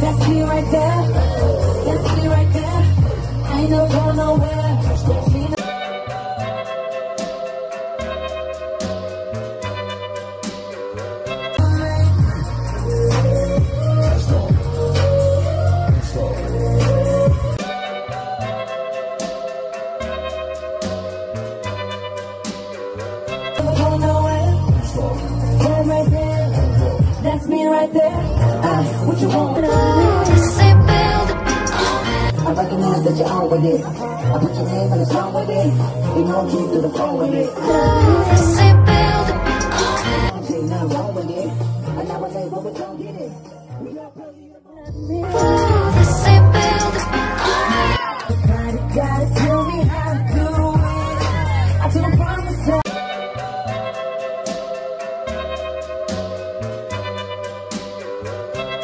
That's me right there. That's me right there. I no going nowhere. That's me right there. What you want? I recognize that you're on with it. I put your name in the song with it. Emoji through the phone with it. Ain't nothing wrong with it. What we gon' get it? We got tell me how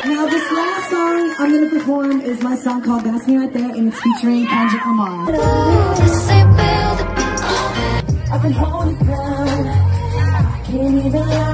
Now, this last song I'm going to perform is my song called That's Me Right There, and it's featuring Kendrick Lamar. I've been holding down. I can't even lie,